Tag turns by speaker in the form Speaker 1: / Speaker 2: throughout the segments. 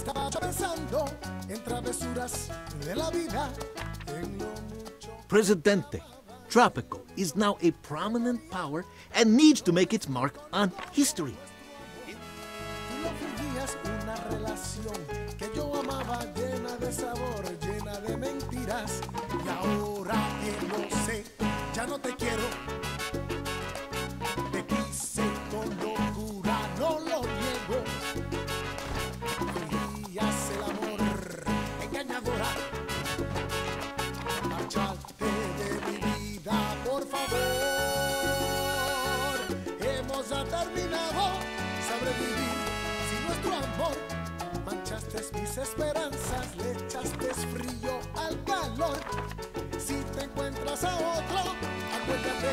Speaker 1: Estaba pensando en travesuras de la vida.
Speaker 2: Presidente, Tropico is now a prominent power and needs to make its mark on history.
Speaker 1: Tú no fingías una sin nuestro amor. Manchaste mis esperanzas, le echaste frío al calor. Si te encuentras a otro, acuérdate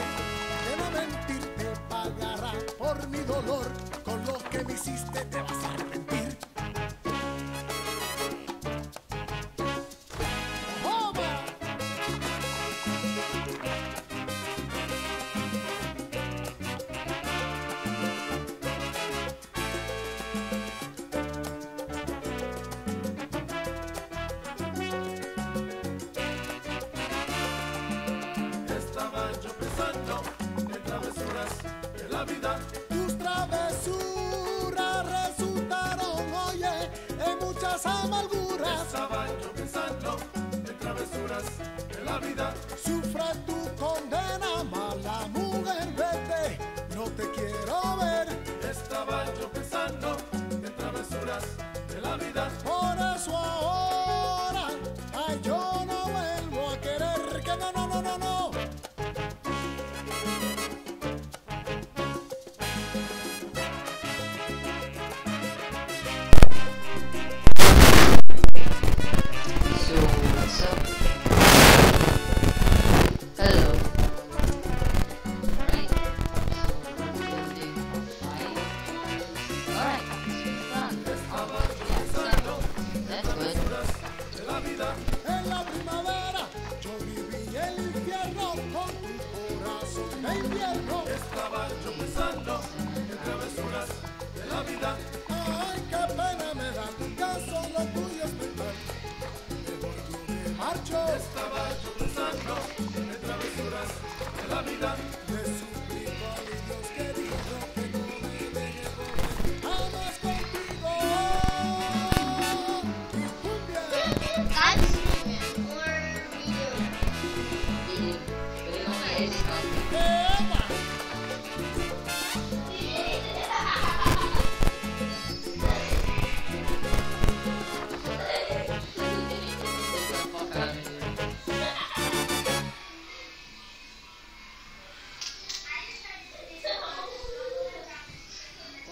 Speaker 1: de no mentir, te pagará por mi dolor. Con lo que me hiciste te vas vida. Tus travesuras resultaron, oye, en muchas amarguras. Estaba yo pensando en travesuras de la vida. Sufre tu invierno. Estaba yo pensando en travesuras de la vida. Ay, qué pena me da, ya solo tuyo es mental. Me voy, yo me marcho. Estaba yo pensando en travesuras de la vida.